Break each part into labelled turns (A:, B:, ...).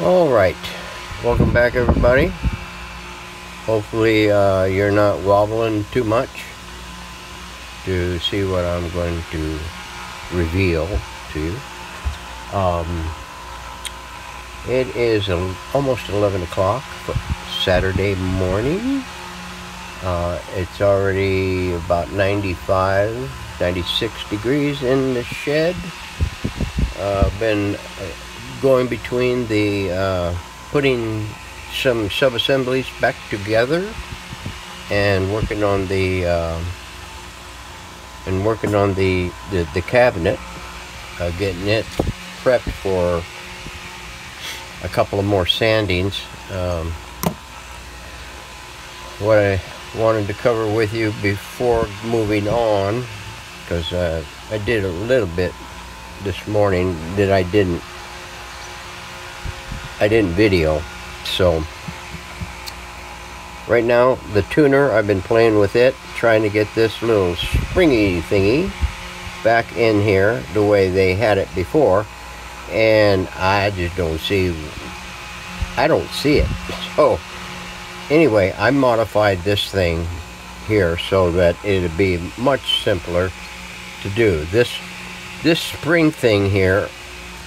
A: All right, welcome back everybody. Hopefully uh, you're not wobbling too much to see what I'm going to reveal to you. Um, it is a, almost 11 o'clock Saturday morning. Uh, it's already about 95, 96 degrees in the shed. Uh, been uh, going between the uh, putting some sub-assemblies back together and working on the uh, and working on the the, the cabinet uh, getting it prepped for a couple of more sandings. Um, what I wanted to cover with you before moving on because uh, I did a little bit this morning that I didn't I didn't video. So right now the tuner, I've been playing with it, trying to get this little springy thingy back in here the way they had it before. And I just don't see, I don't see it. So anyway, I modified this thing here so that it'd be much simpler to do. This this spring thing here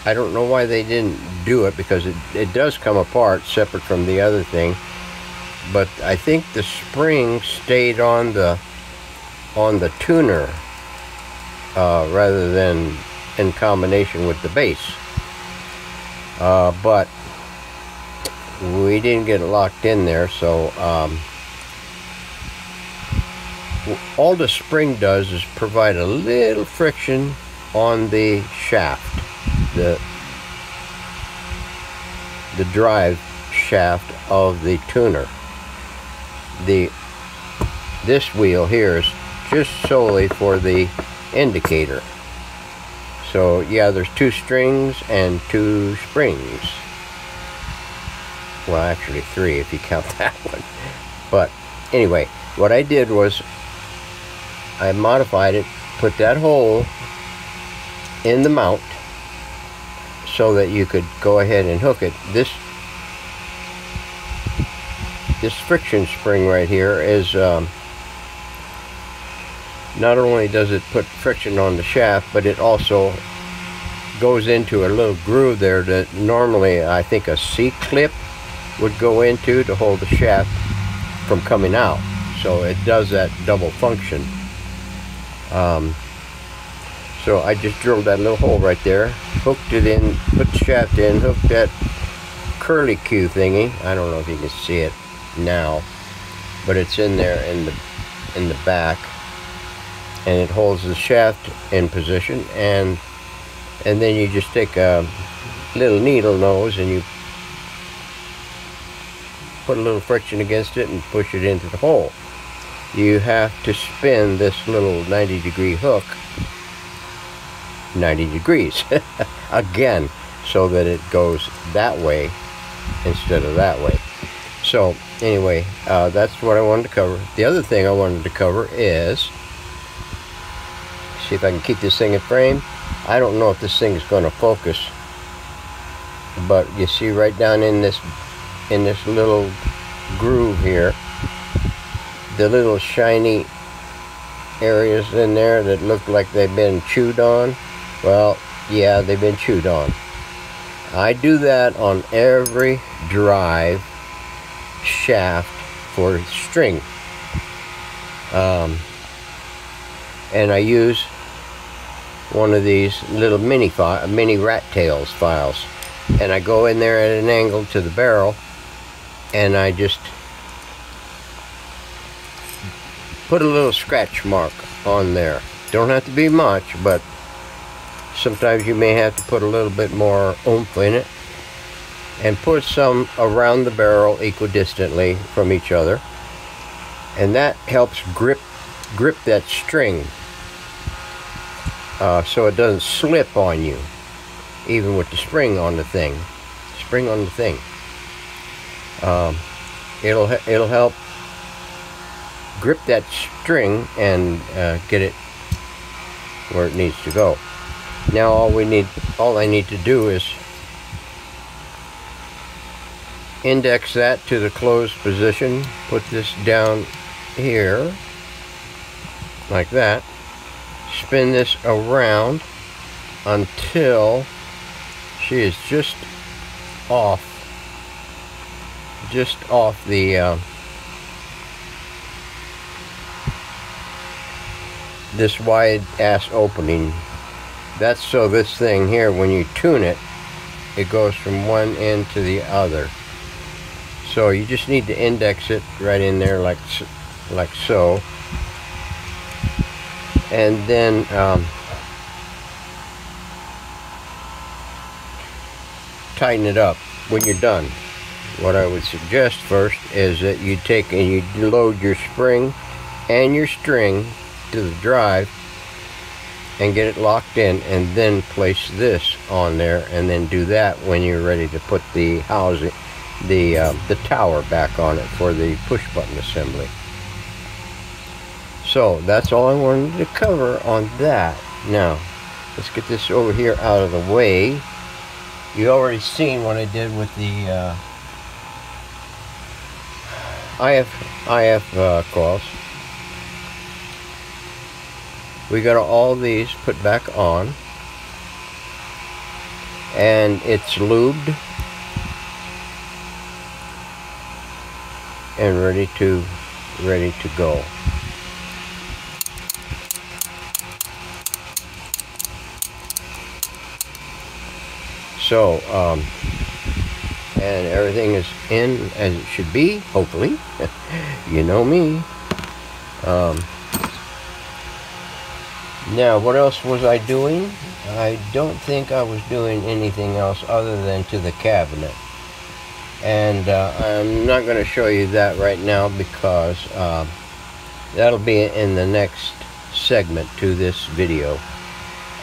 A: I don't know why they didn't do it because it, it does come apart separate from the other thing. But I think the spring stayed on the on the tuner uh, rather than in combination with the base. Uh, but we didn't get it locked in there, so um, all the spring does is provide a little friction on the shaft the the drive shaft of the tuner. The this wheel here is just solely for the indicator. So yeah, there's two strings and two springs. Well, actually three if you count that one. But anyway, what I did was I modified it, put that hole in the mount so that you could go ahead and hook it. This this friction spring right here is um, not only does it put friction on the shaft, but it also goes into a little groove there that normally I think a C-clip would go into to hold the shaft from coming out. So it does that double function. Um, so I just drilled that little hole right there, hooked it in, put the shaft in, hooked that curly Q thingy. I don't know if you can see it now, but it's in there in the in the back, and it holds the shaft in position. And and then you just take a little needle nose and you put a little friction against it and push it into the hole. You have to spin this little 90 degree hook 90 degrees. Again so that it goes that way instead of that way. So anyway uh, that's what I wanted to cover. The other thing I wanted to cover is see if I can keep this thing in frame. I don't know if this thing is going to focus but you see right down in this in this little groove here the little shiny areas in there that look like they've been chewed on well, yeah, they've been chewed on. I do that on every drive shaft for string. Um, and I use one of these little mini mini rat tails files and I go in there at an angle to the barrel and I just put a little scratch mark on there don't have to be much but Sometimes you may have to put a little bit more oomph in it. And put some around the barrel equidistantly from each other. And that helps grip grip that string uh, so it doesn't slip on you even with the spring on the thing spring on the thing um, it'll it'll help grip that string and uh, get it where it needs to go now all we need, all I need to do is index that to the closed position put this down here like that spin this around until she is just off just off the uh, this wide ass opening that's so this thing here when you tune it it goes from one end to the other. So you just need to index it right in there like like so. And then um, tighten it up when you're done. What I would suggest first is that you take and you load your spring and your string to the drive and get it locked in and then place this on there and then do that when you're ready to put the housing the uh, the tower back on it for the push button assembly. So that's all I wanted to cover on that. Now let's get this over here out of the way. You already seen what I did with the uh, IF IF uh, coils we got all these put back on. And it's lubed. And ready to ready to go. So um, and everything is in as it should be hopefully. You know me. Um, now, what else was I doing? I don't think I was doing anything else other than to the cabinet. And uh, I'm not going to show you that right now because uh, that'll be in the next segment to this video.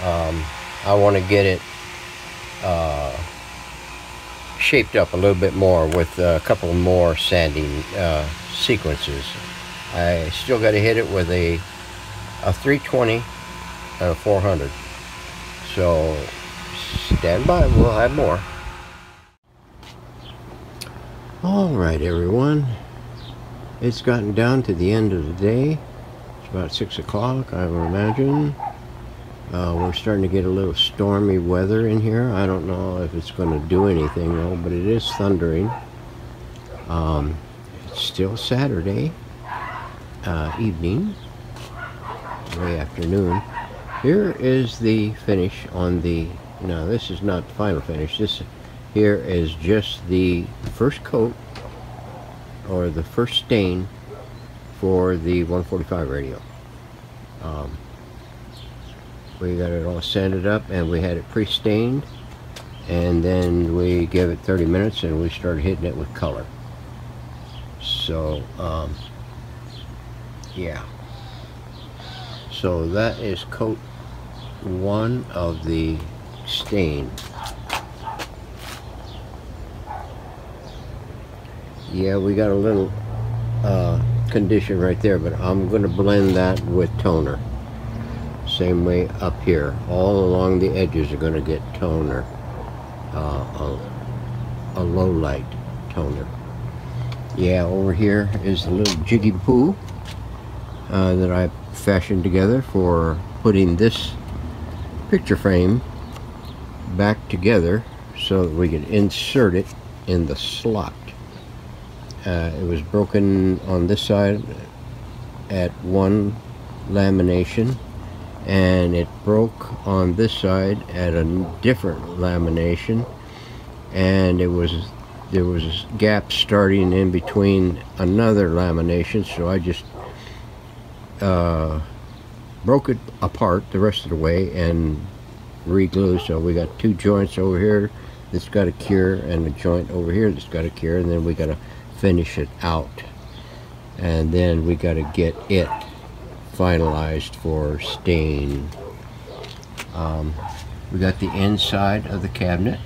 A: Um, I want to get it uh, shaped up a little bit more with a couple more sanding uh, sequences. I still got to hit it with a, a 320 and a 400. So stand by, we'll have more. Alright everyone, it's gotten down to the end of the day. It's about 6 o'clock, I would imagine. Uh, we're starting to get a little stormy weather in here. I don't know if it's going to do anything though, but it is thundering. Um, it's still Saturday uh, evening, way afternoon. Here is the finish on the, no this is not final finish, this here is just the first coat or the first stain for the 145 radio. Um, we got it all sanded up and we had it pre-stained and then we gave it 30 minutes and we started hitting it with color. So, um, yeah. So that is coat one of the stain. Yeah, we got a little uh, condition right there, but I'm going to blend that with toner. Same way up here. All along the edges are going to get toner. Uh, a, a low light toner. Yeah, over here is a little jiggy poo uh, that I fashioned together for putting this picture frame back together so that we could insert it in the slot. Uh, it was broken on this side at one lamination and it broke on this side at a different lamination and it was there was gaps starting in between another lamination so I just uh, broke it apart the rest of the way and re-glue so we got two joints over here that's got a cure and a joint over here that's got a cure and then we got to finish it out. And then we got to get it finalized for stain. Um, we got the inside of the cabinet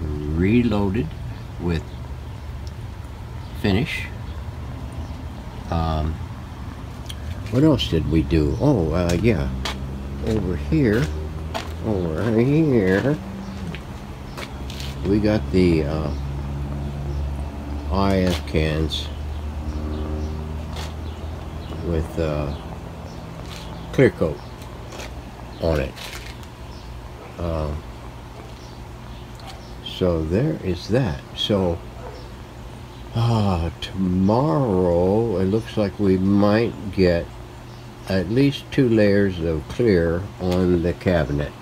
A: reloaded with finish. Um, what else did we do? Oh, uh, yeah. Over here, over here, we got the uh, IF cans with uh, clear coat on it. Um, so there is that. So uh, tomorrow it looks like we might get at least two layers of clear on the cabinet.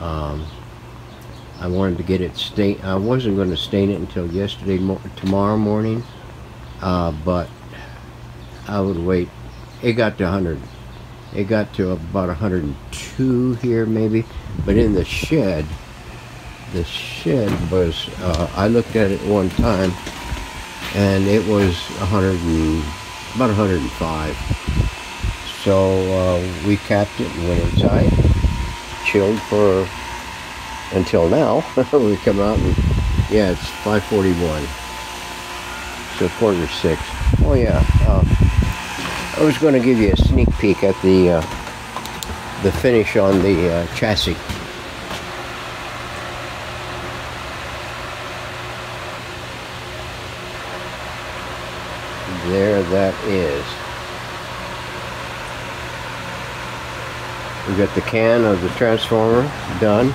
A: Um, I wanted to get it stain. I wasn't going to stain it until yesterday, mo tomorrow morning, uh, but I would wait. It got to 100. It got to about 102 here, maybe. But in the shed, the shed was. Uh, I looked at it one time, and it was 100 and about 105. So uh, we capped it and went inside, chilled for until now. we come out and yeah, it's 5:41. So quarter six. Oh yeah. Uh, I was going to give you a sneak peek at the uh, the finish on the uh, chassis. There that is. We got the can of the transformer done.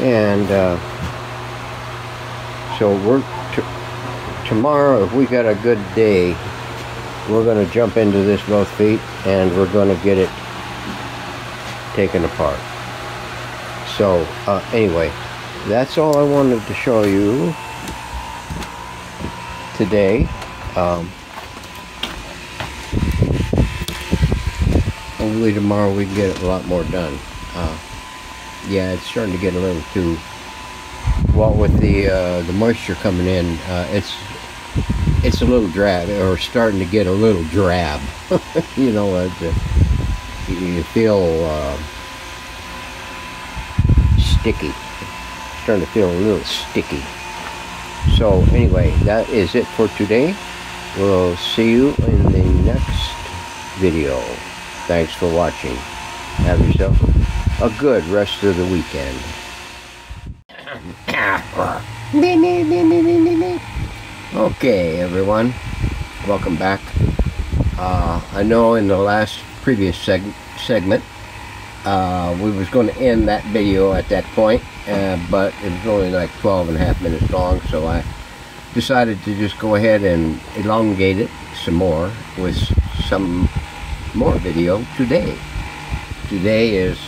A: And uh, so we're tomorrow, if we got a good day, we're going to jump into this both feet and we're going to get it taken apart. So uh, anyway, that's all I wanted to show you today. Um, hopefully tomorrow we can get a lot more done. Uh, yeah, it's starting to get a little too well with the uh, the moisture coming in. Uh, it's it's a little drab, or starting to get a little drab. you know, uh, you feel uh, sticky. Starting to feel a little sticky. So anyway, that is it for today. We'll see you in the next video. Thanks for watching. Have yourself a good rest of the weekend. Okay, everyone. Welcome back. Uh, I know in the last previous seg segment, uh, we was going to end that video at that point, uh, but it was only like 12 and a half minutes long, so I decided to just go ahead and elongate it some more with some more video today. Today is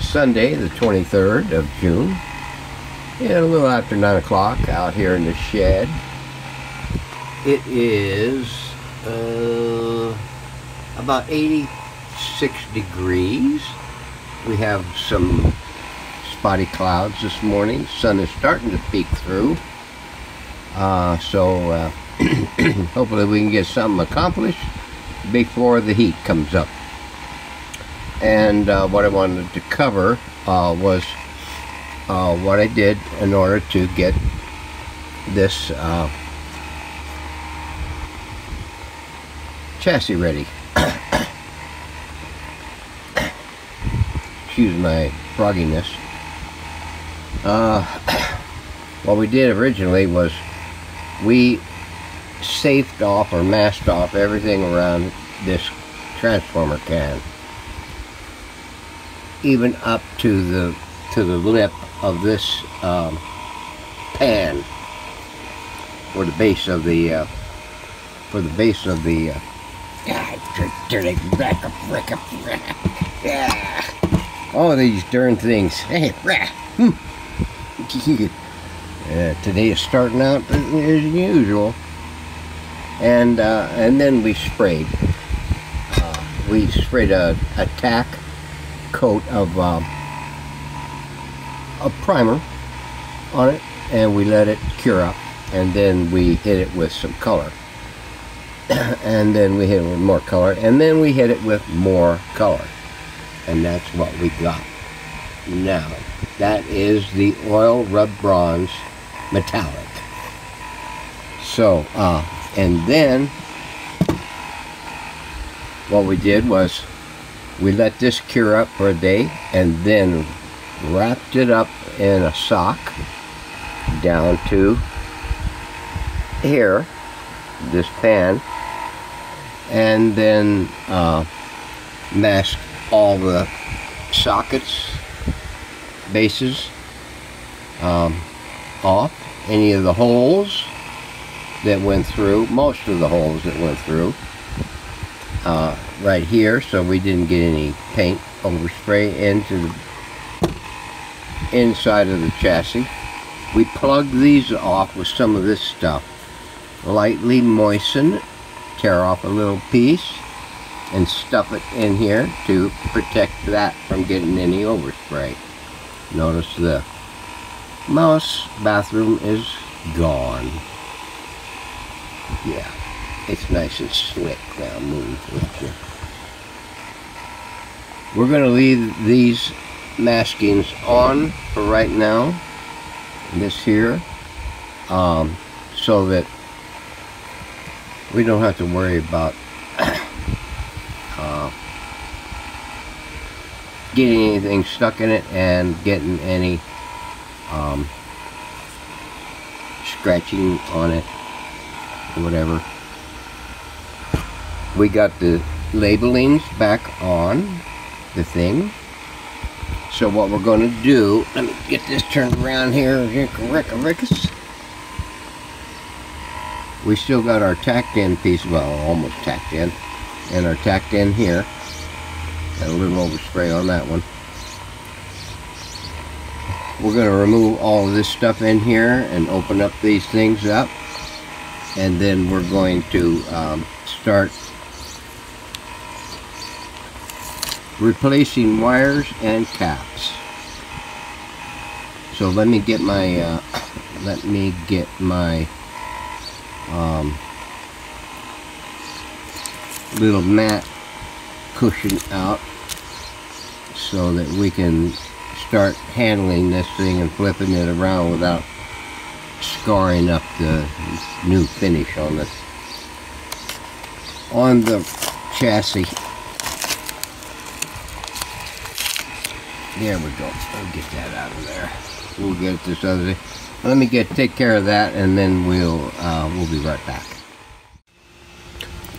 A: Sunday, the 23rd of June. And a little after 9 o'clock out here in the shed. It is uh, about 86 degrees. We have some spotty clouds this morning. Sun is starting to peek through. Uh, so uh, hopefully we can get something accomplished before the heat comes up and uh, what I wanted to cover uh, was uh, what I did in order to get this uh, chassis ready. Excuse my frogginess. Uh, what we did originally was we safed off or masked off everything around this transformer can even up to the to the lip of this um, pan or the base of the uh, for the base of the uh, all these darn things. Hey hmm. uh, today is starting out as usual. And uh, and then we sprayed. Uh, we sprayed a, a tack coat of uh, a primer on it and we let it cure up and then we hit it with some color. And then we hit it with more color and then we hit it with more color and that's what we got. Now that is the oil rub bronze metallic. So uh, and then what we did was We let this cure up for a day and then wrapped it up in a sock down to here, this pan, and then uh, masked all the sockets, bases um, off, any of the holes that went through, most of the holes that went through, uh, right here, so we didn't get any paint overspray into the inside of the chassis. We plugged these off with some of this stuff. Lightly moisten, tear off a little piece, and stuff it in here to protect that from getting any overspray. Notice the mouse bathroom is gone. Yeah, it's nice and slick now. Move with you. We're going to leave these maskings on for right now. This here. Um, so that we don't have to worry about getting anything stuck in it and getting any um, scratching on it or whatever. We got the labelings back on the thing. So what we're going to do, let me get this turned around here, we still got our tacked in piece, well almost tacked in, and our tacked in here. Got a little overspray on that one. We're going to remove all of this stuff in here and open up these things up. And then we're going to um, start replacing wires and caps. So let me get my, uh, let me get my um, little mat cushion out so that we can start handling this thing and flipping it around without scarring up the new finish on the on the chassis There we go. We'll get that out of there. We'll get this other thing. Let me get take care of that, and then we'll uh, we'll be right back.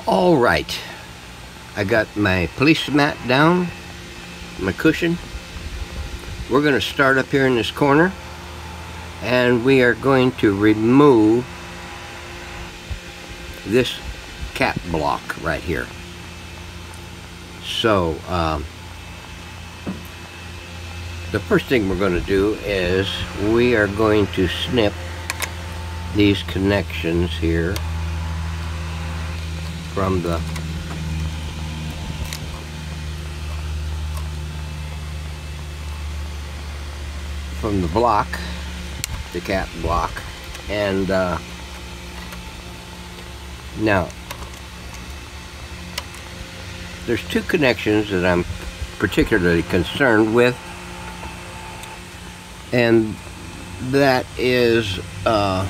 A: All right, I got my police mat down, my cushion. We're going to start up here in this corner, and we are going to remove this cap block right here. So. Um, the first thing we're going to do is we are going to snip these connections here from the from the block the cap block and uh, now there's two connections that I'm particularly concerned with and that is uh,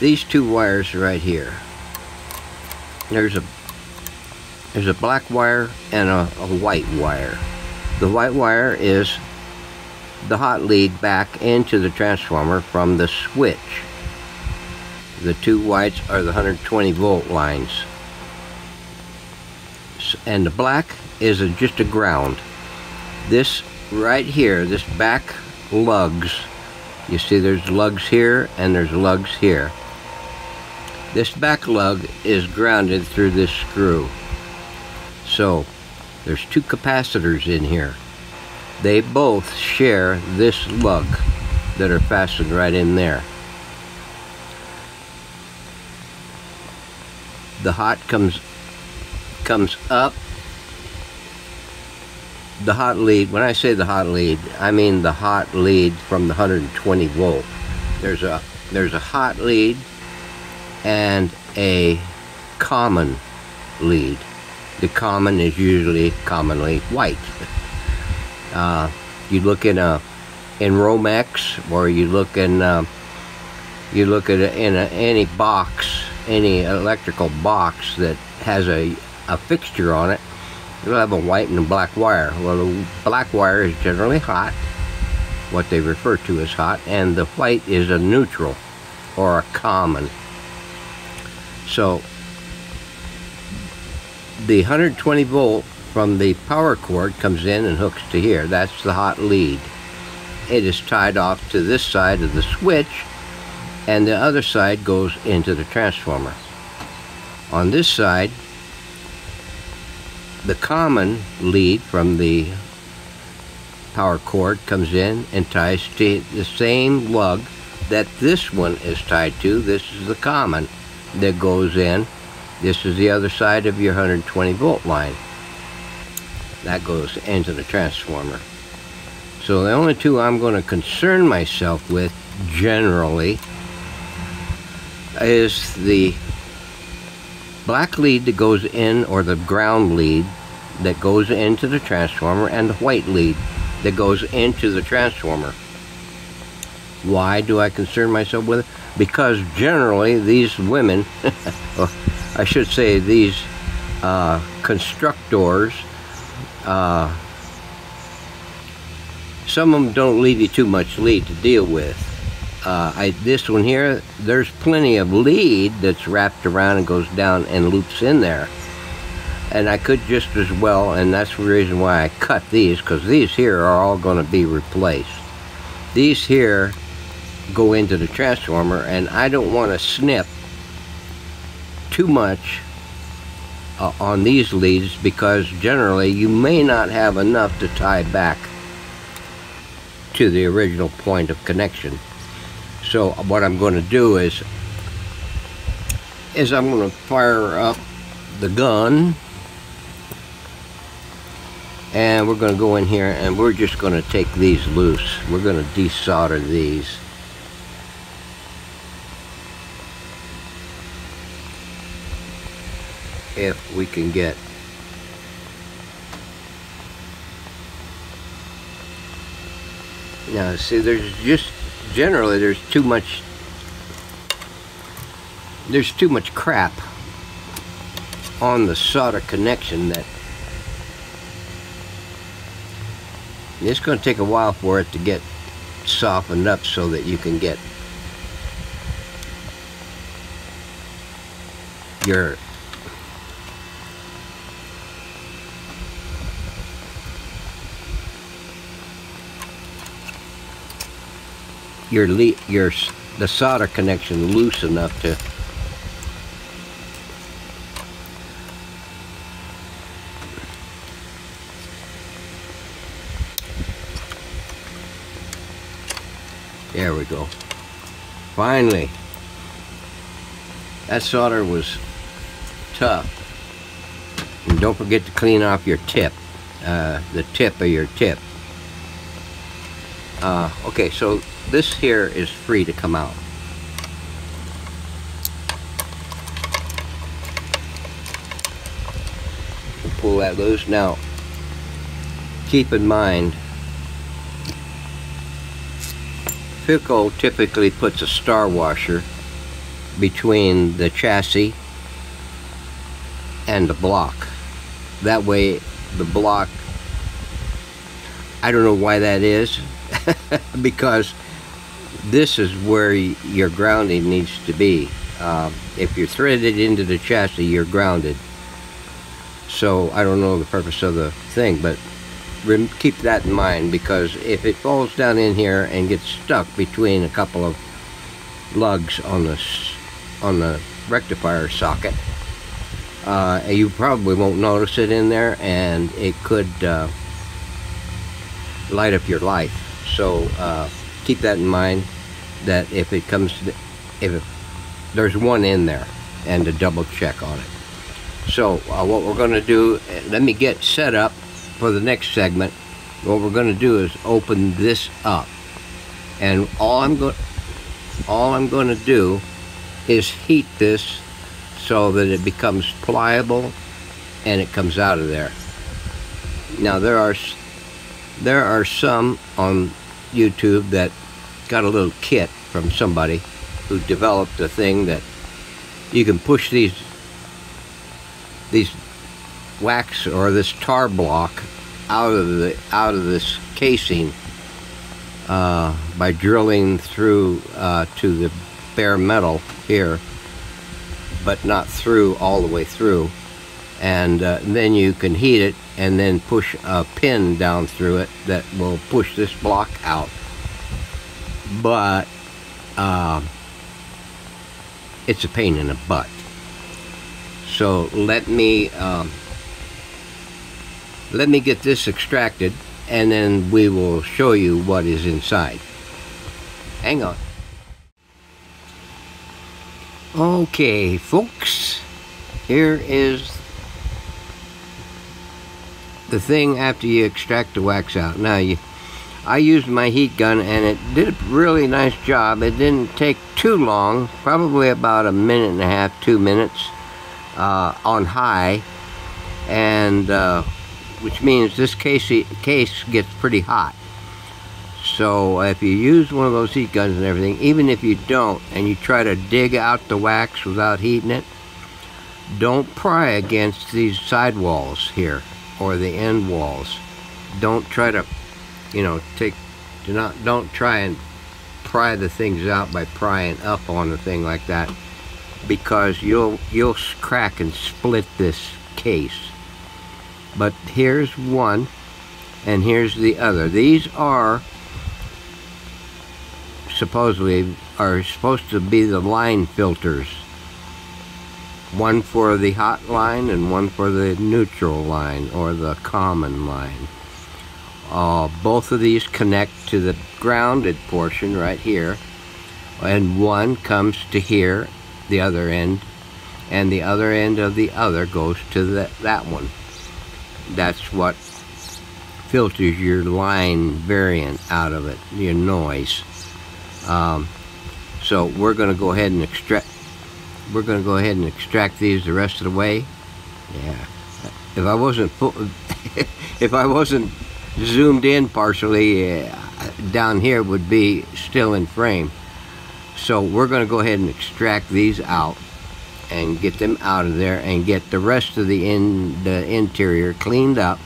A: these two wires right here. There's a there's a black wire and a, a white wire the white wire is the hot lead back into the transformer from the switch the two whites are the 120 volt lines and the black is a, just a ground this right here, this back lugs, you see there's lugs here and there's lugs here. This back lug is grounded through this screw. So there's two capacitors in here. They both share this lug that are fastened right in there. The hot comes comes up the hot lead, when I say the hot lead, I mean the hot lead from the 120 volt. There's a there's a hot lead and a common lead. The common is usually commonly white. Uh, you look in a in Romex or you look in uh, you look at a, in a, any box, any electrical box that has a, a fixture on it you'll have a white and a black wire. Well, the black wire is generally hot, what they refer to as hot, and the white is a neutral or a common. So the 120 volt from the power cord comes in and hooks to here. That's the hot lead. It is tied off to this side of the switch and the other side goes into the transformer. On this side, the common lead from the power cord comes in and ties to the same lug that this one is tied to. This is the common that goes in. This is the other side of your 120 volt line. That goes into the transformer. So the only two I'm going to concern myself with generally is the black lead that goes in or the ground lead that goes into the transformer and the white lead that goes into the transformer. Why do I concern myself with it? Because generally these women, oh, I should say these uh, constructors, uh, some of them don't leave you too much lead to deal with. Uh, I, this one here, there's plenty of lead that's wrapped around and goes down and loops in there. And I could just as well, and that's the reason why I cut these, because these here are all going to be replaced. These here go into the transformer, and I don't want to snip too much uh, on these leads because generally you may not have enough to tie back to the original point of connection. So what I'm going to do is, is I'm going to fire up the gun and we're going to go in here and we're just going to take these loose. We're going to desolder these. If we can get. Now, see, there's just generally there's too much there's too much crap on the solder connection that it's going to take a while for it to get softened up so that you can get your your your the solder connection loose enough to There we go. Finally. That solder was tough. And don't forget to clean off your tip. Uh, the tip of your tip. Uh, okay, so this here is free to come out. Pull that loose. Now, keep in mind, Philco typically puts a star washer between the chassis and the block. That way the block, I don't know why that is, because this is where your grounding needs to be. Uh, if you're threaded into the chassis, you're grounded. So I don't know the purpose of the thing, but keep that in mind because if it falls down in here and gets stuck between a couple of lugs on the on the rectifier socket, uh, you probably won't notice it in there, and it could uh, light up your life. So uh, keep that in mind that if it comes to, if it, there's one in there and to double check on it. So uh, what we're going to do let me get set up for the next segment. What we're going to do is open this up. And all I'm going all I'm going to do is heat this so that it becomes pliable and it comes out of there. Now there are there are some on YouTube that got a little kit from somebody who developed a thing that you can push these these wax or this tar block out of the out of this casing uh, by drilling through uh, to the bare metal here, but not through all the way through. And uh, then you can heat it and then push a pin down through it that will push this block out. But uh, it's a pain in the butt. So let me um, let me get this extracted and then we will show you what is inside. Hang on. Okay, folks, here is the thing after you extract the wax out. Now, you, I used my heat gun and it did a really nice job. It didn't take too long, probably about a minute and a half, two minutes uh, on high. And uh, which means this case, case gets pretty hot. So if you use one of those heat guns and everything, even if you don't, and you try to dig out the wax without heating it, don't pry against these sidewalls here, or the end walls. Don't try to, you know, take, do not, don't try and pry the things out by prying up on the thing like that, because you'll, you'll crack and split this case. But here's one and here's the other. These are supposedly are supposed to be the line filters one for the hot line and one for the neutral line or the common line uh, both of these connect to the grounded portion right here and one comes to here the other end and the other end of the other goes to the, that one that's what filters your line variant out of it, your noise. Um, so we're going to go ahead and extract. We're going to go ahead and extract these the rest of the way. Yeah. If I wasn't if I wasn't zoomed in partially, down here would be still in frame. So we're going to go ahead and extract these out and get them out of there and get the rest of the in the interior cleaned up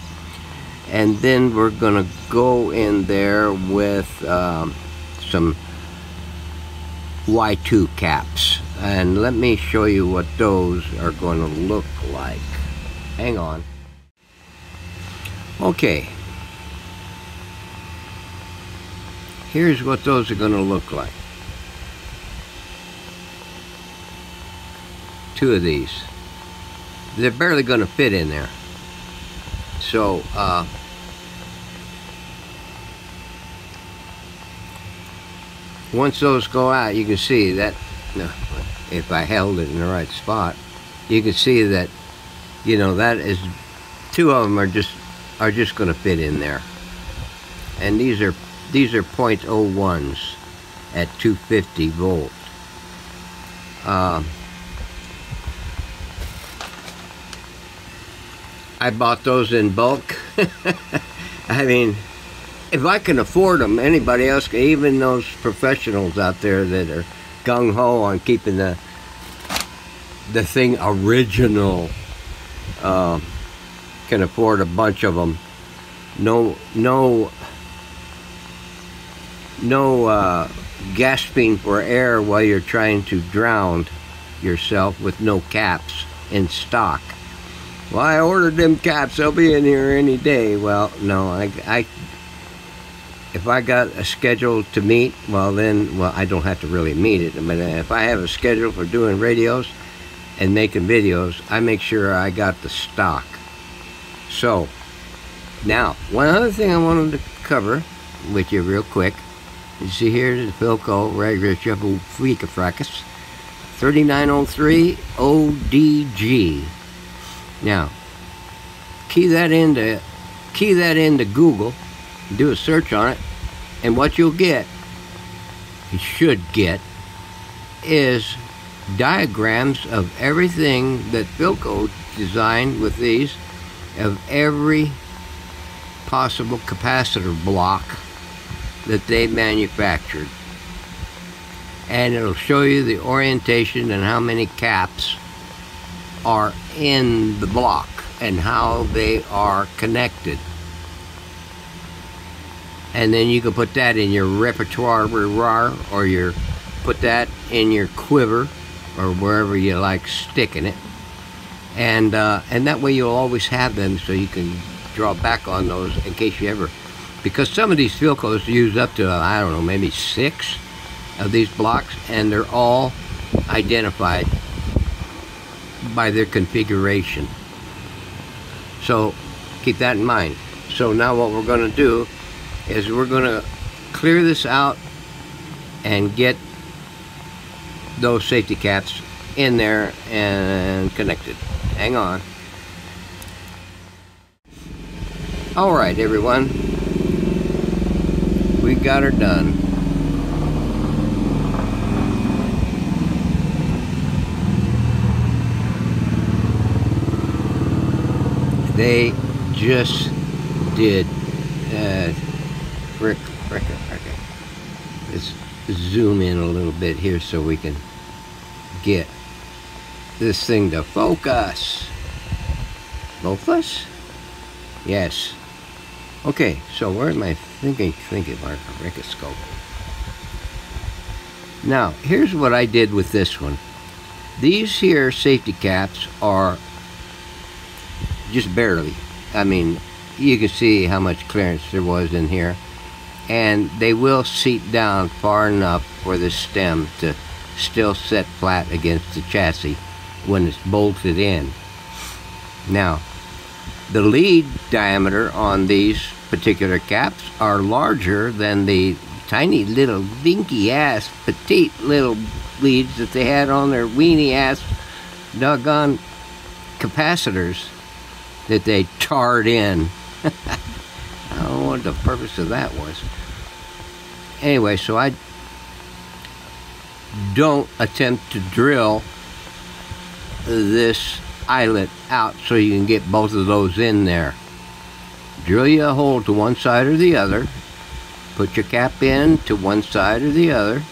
A: and then we're gonna go in there with um, some Y2 caps. And let me show you what those are going to look like. Hang on. Okay. Here's what those are going to look like. Two of these. They're barely going to fit in there. So, uh, once those go out, you can see that, if I held it in the right spot, you can see that, you know, that is, two of them are just, are just going to fit in there. And these are, these are 0.01s at 250 volt. Um, I bought those in bulk. I mean, if I can afford them, anybody else, even those professionals out there that are gung ho on keeping the the thing original, uh, can afford a bunch of them. No, no, no uh, gasping for air while you're trying to drown yourself with no caps in stock. Well, I ordered them caps. They'll be in here any day. Well, no, I, I, if I got a schedule to meet, well then, well, I don't have to really meet it. But uh, if I have a schedule for doing radios and making videos, I make sure I got the stock. So, now, one other thing I wanted to cover with you real quick. You see here the Philco regular triple Fika Fracas 3903 ODG. Now, key that into key that into Google, do a search on it, and what you'll get, you should get, is diagrams of everything that Philco designed with these, of every possible capacitor block that they manufactured. And it'll show you the orientation and how many caps are in the block. and how they are connected. And then you can put that in your repertoire or your put that in your quiver or wherever you like sticking it. And uh, and that way you'll always have them so you can draw back on those in case you ever because some of these Philcos use up to I don't know maybe six of these blocks and they're all identified by their configuration. So keep that in mind. So now what we're going to do is we're going to clear this out and get those safety caps in there and connected. Hang on. Alright everyone, we got her done. They just did uh, frick, frick, frick. Let's zoom in a little bit here so we can get this thing to focus. Focus? Yes. Okay, so where am I thinking, thinking, Mark, ricoscope? Now, here's what I did with this one. These here safety caps are just barely. I mean, you can see how much clearance there was in here. And they will seat down far enough for the stem to still sit flat against the chassis when it's bolted in. Now, the lead diameter on these particular caps are larger than the tiny little dinky ass petite little leads that they had on their weenie ass doggone capacitors that they tarred in. What the purpose of that was. Anyway, so I don't attempt to drill this eyelet out so you can get both of those in there. Drill you a hole to one side or the other. Put your cap in to one side or the other.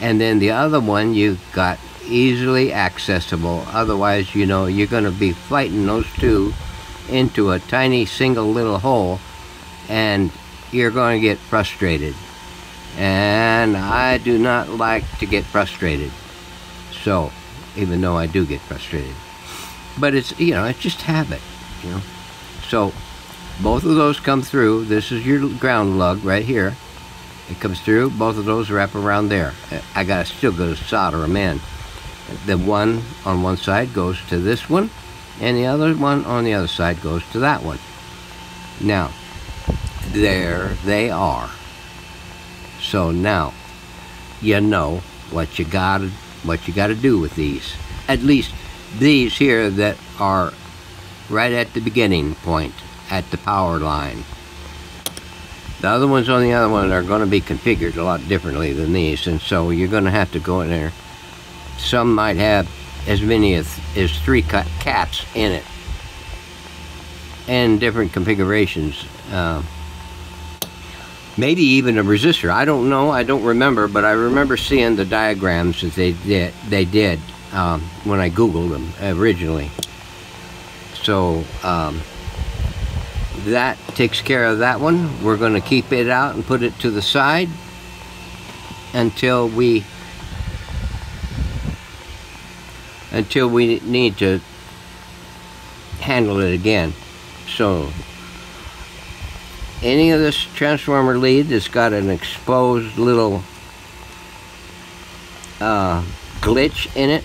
A: And then the other one you've got easily accessible. Otherwise, you know, you're going to be fighting those two into a tiny single little hole and you're going to get frustrated. And I do not like to get frustrated. So, even though I do get frustrated. But it's, you know, it's just habit, you know. So, both of those come through. This is your ground lug right here. It comes through. Both of those wrap around there. I got to still go to solder them in. The one on one side goes to this one, and the other one on the other side goes to that one. Now, there they are. So now, you know what you got what you got to do with these. At least these here that are right at the beginning point at the power line. The other ones on the other one are going to be configured a lot differently than these, and so you're going to have to go in there. Some might have as many as, as three cats in it, and different configurations. Uh, maybe even a resistor. I don't know. I don't remember, but I remember seeing the diagrams that they did. They did um, when I googled them originally. So. Um, that takes care of that one. We're going to keep it out and put it to the side until we until we need to handle it again. So any of this transformer lead that's got an exposed little uh, glitch in it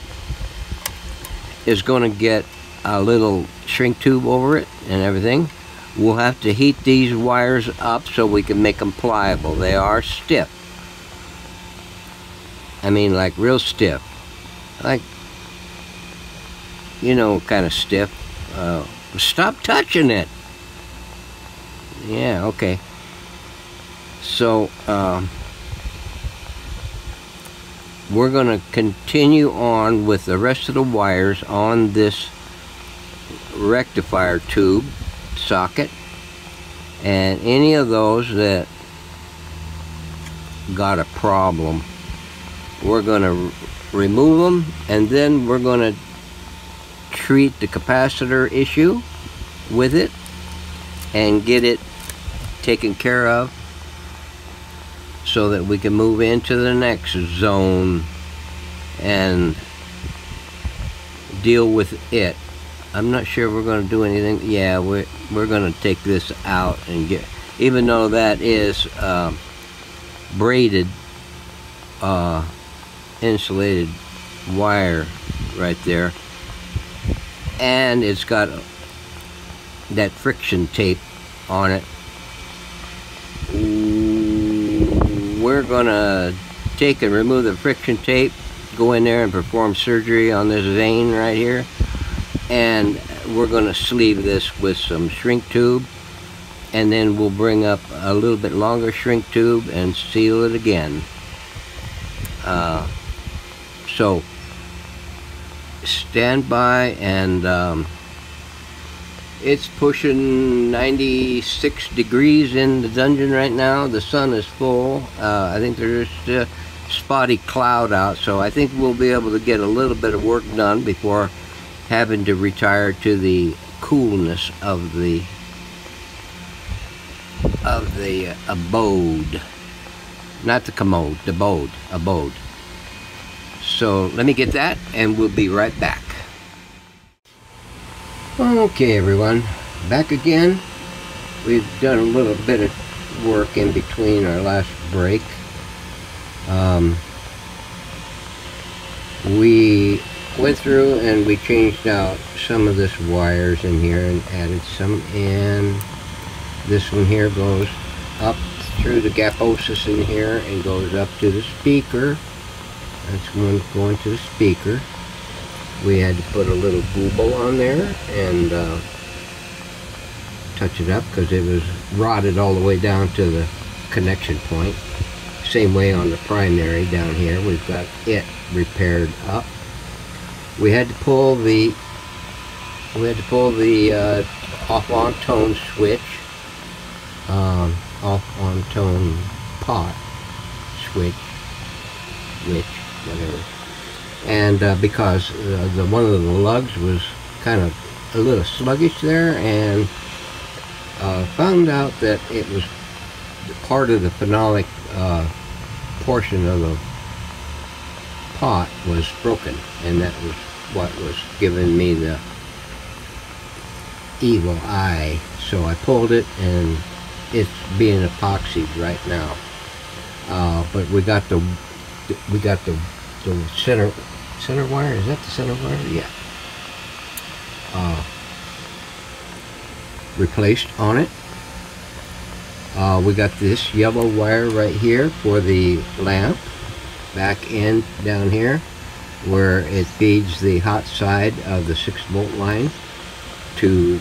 A: is going to get a little shrink tube over it and everything We'll have to heat these wires up so we can make them pliable. They are stiff. I mean like real stiff. Like, you know, kind of stiff. Uh, stop touching it. Yeah, okay. So, um, we're going to continue on with the rest of the wires on this rectifier tube socket and any of those that got a problem we're going to remove them and then we're going to treat the capacitor issue with it and get it taken care of so that we can move into the next zone and deal with it. I'm not sure we're going to do anything. Yeah, we're, we're going to take this out and get, even though that is uh, braided uh, insulated wire right there and it's got that friction tape on it we're gonna take and remove the friction tape go in there and perform surgery on this vein right here. And we're gonna sleeve this with some shrink tube. And then we'll bring up a little bit longer shrink tube and seal it again. Uh, so stand by and um, it's pushing 96 degrees in the dungeon right now. The sun is full. Uh, I think there's a spotty cloud out so I think we'll be able to get a little bit of work done before having to retire to the coolness of the of the abode. Not the commode the abode abode. So let me get that and we'll be right back. Okay everyone, back again. We've done a little bit of work in between our last break. Um, we went through and we changed out some of this wires in here and added some in. This one here goes up through the gaposis in here and goes up to the speaker that's one going to the speaker. We had to put a little gooble on there and uh, touch it up because it was rotted all the way down to the connection point. Same way on the primary down here. We've got it repaired up. We had to pull the we had to pull the uh, off on tone switch um, off on tone pot switch which whatever. And uh, because uh, the one of the lugs was kind of a little sluggish there, and uh, found out that it was part of the phenolic uh, portion of the pot was broken, and that was what was giving me the evil eye. So I pulled it, and it's being epoxied right now. Uh, but we got the we got the the center center wire. Is that the center wire? Yeah. Uh, replaced on it. Uh, we got this yellow wire right here for the lamp back in down here where it feeds the hot side of the 6 volt line to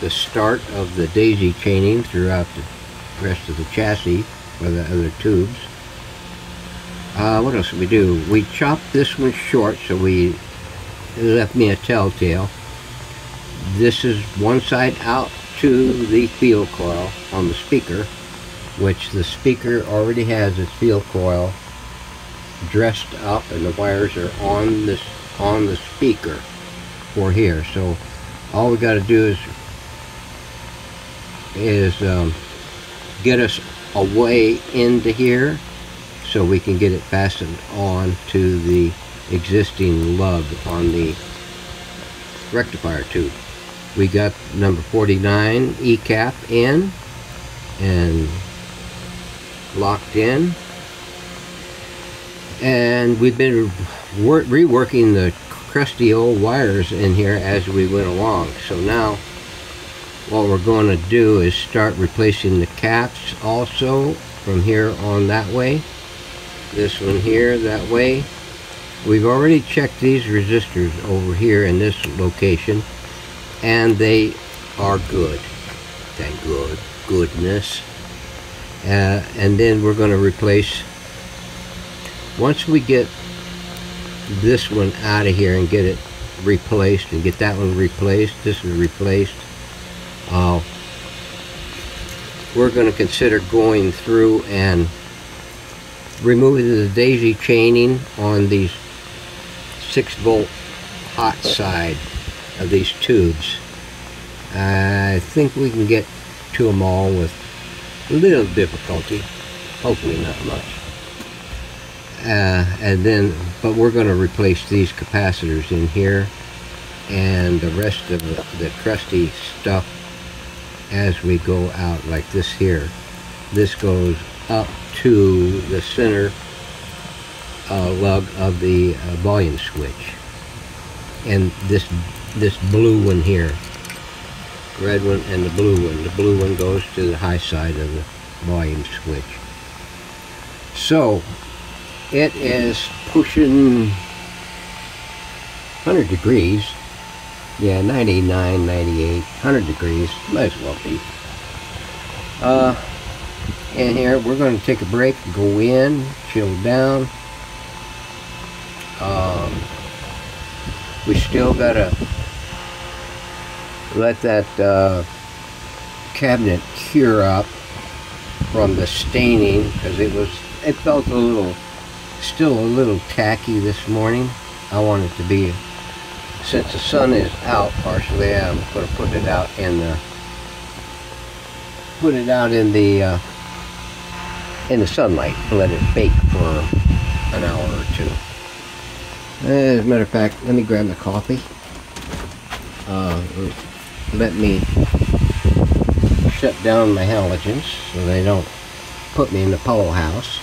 A: the start of the daisy chaining throughout the rest of the chassis for the other tubes. Uh, what else did we do? We chopped this one short, so we left me a telltale. This is one side out to the field coil on the speaker, which the speaker already has its field coil dressed up and the wires are on this on the speaker for here. So all we got to do is is um, get us away into here so we can get it fastened on to the existing lug on the rectifier tube. We got number 49 E-cap in and locked in. And we've been reworking the crusty old wires in here as we went along. So now what we're going to do is start replacing the caps also from here on that way this one here that way. We've already checked these resistors over here in this location and they are good. Thank good goodness. Uh, and then we're going to replace once we get this one out of here and get it replaced and get that one replaced this is replaced uh, we're going to consider going through and removing the daisy chaining on the 6 volt hot side of these tubes. I think we can get to them all with a little difficulty. Hopefully not much. Uh, and then, but we're going to replace these capacitors in here and the rest of the, the crusty stuff as we go out like this here. This goes up to the center uh, lug of the uh, volume switch. And this this blue one here, red one and the blue one. The blue one goes to the high side of the volume switch. So it is pushing 100 degrees. Yeah, 99, 98, 100 degrees. Might as well be. Uh, and here we're going to take a break, go in, chill down. Um, we still got to let that uh, cabinet cure up from the staining because it was it felt a little still a little tacky this morning I want it to be since the sun is out partially I'm going to put it out in the put it out in the uh, in the sunlight and let it bake for an hour or two as a matter of fact let me grab my coffee uh, let me shut down my halogens so they don't put me in the pole house.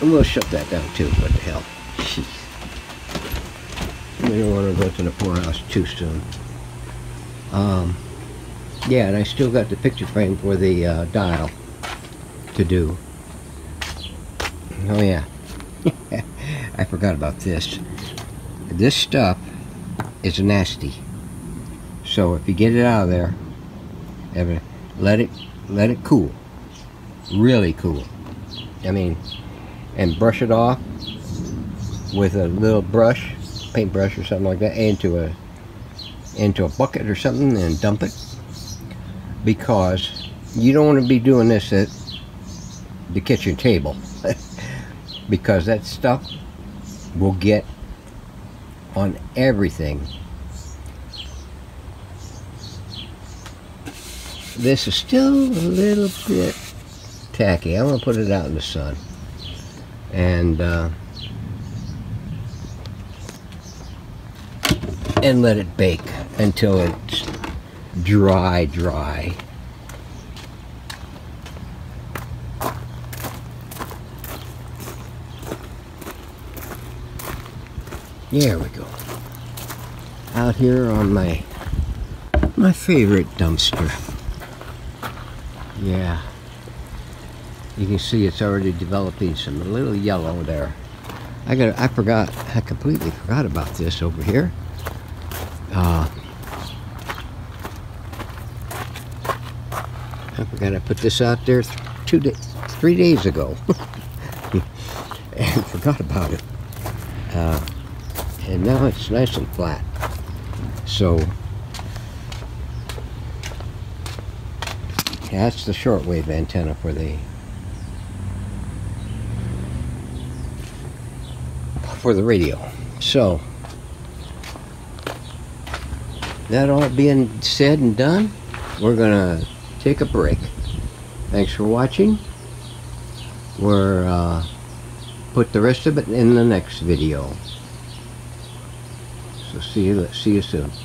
A: And we'll shut that down too, what the hell. Jeez. We don't want to go to the poorhouse too soon. Um, yeah, and I still got the picture frame for the uh, dial to do. Oh yeah. I forgot about this. This stuff is nasty. So if you get it out of there, let it let it cool. Really cool. I mean, and brush it off with a little brush, paintbrush or something like that, into a into a bucket or something and dump it. Because you don't want to be doing this at the kitchen table. because that stuff will get on everything this is still a little bit tacky. I'm going to put it out in the sun. And, uh, and let it bake until it's dry, dry. There we go. Out here on my my favorite dumpster. Yeah. You can see it's already developing some little yellow there. I got I forgot I completely forgot about this over here. Uh, I forgot I put this out there two days, three days ago, and forgot about it. Uh, and now it's nice and flat. So that's the shortwave antenna for the for the radio. So that all being said and done, we're gonna take a break. Thanks for watching. We're uh, put the rest of it in the next video. See you see you soon.